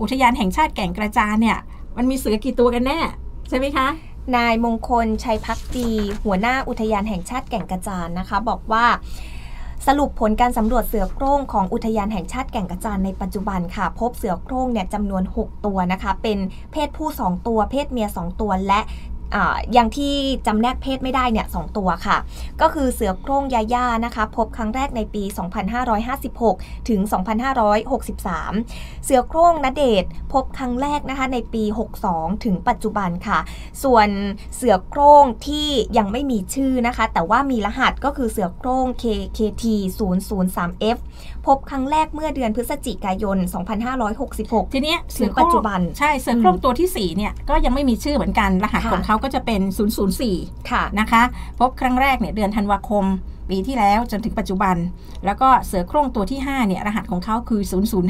อุทยานแห่งชาติแก่งกระจานเนี่ย มันมีเสือกี่ตัวกันแน่ ใช่ไหมคะ นายมงคลชัยพักดี หัวหน้าอุทยานแห่งชาติแก่งกระจานนะคะ บอกว่าสรุปผลการสำรวจเสือโคร่งของอุทยานแห่งชาติแก่งกระจานในปัจจุบันค่ะ พบเสือโคร่งเนี่ยจำนวน 6 ตัวนะคะ เป็นเพศผู้ 2 ตัว เพศเมีย 2 ตัวและ อ่าอย่างที่จำแนกเพศไม่ได้เนี่ยสองตัวค่ะ ก็คือเสือโคร่งยาย่านะคะ พบครั้งแรกในปี 2556 ถึง 2563 เสือโคร่งนเดชน์พบครั้งแรกนะคะในปี 62 ถึงปัจจุบันค่ะ ส่วนเสือโคร่งที่ยังไม่มีชื่อนะคะ แต่ว่ามีรหัสก็คือเสือโคร่ง KKT 003F พบครั้งแรกเมื่อเดือนพฤศจิกายน 2566 ทีเนี้ยถึงปัจจุบัน ใช่ เสือโคร่งตัวที่ 4 เนี่ย ก็ยังไม่มีชื่อเหมือนกัน รหัสค่ะของเขาก็จะเป็น 004 ค่ะนะคะ พบครั้งแรกเนี่ยเดือนธันวาคม ปีที่แล้วจนถึงปัจจุบัน แล้วก็เสือโคร่งตัวที่ 5 เนี่ย รหัสของเขาคือ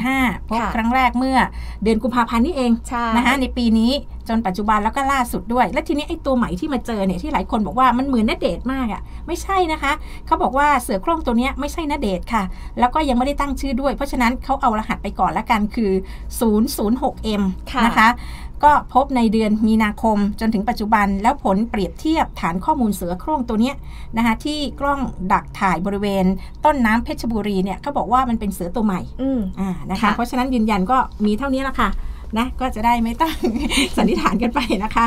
005 พบค่ะครั้งแรกเมื่อเดือนกุมภาพันธ์นี่เองใช่นะคะในปีนี้จนปัจจุบันแล้วก็ล่าสุดด้วย และทีนี้ไอ้ตัวใหม่ที่มาเจอเนี่ยที่หลายคนบอกว่ามันเหมือนนเดชน์มากอะ่ะไม่ใช่นะคะ เขาบอกว่าเสือโคร่งตัวเนี้ยไม่ใช่นเดชน์ค่ะ แล้วก็ยังไม่ได้ตั้งชื่อด้วย เพราะฉะนั้นเขาเอารหัสไปก่อนละกันคือ 006M ค่ะนะคะ ก็พบในเดือนมีนาคมจนถึงปัจจุบัน แล้วผลเปรียบเทียบฐานข้อมูลเสือโคร่งตัวเนี้ยนะคะที่กล้องดักถ่ายบริเวณ ต้นน้ำเพชรบุรีเนี่ยเขาบอกว่ามันเป็นเสือตัวใหม่อืมอ่านะคะค่ะเพราะฉะนั้นยืนยันก็มีเท่านี้ละค่ะนะก็จะได้ไม่ต้องสันนิษฐานกันไปนะคะ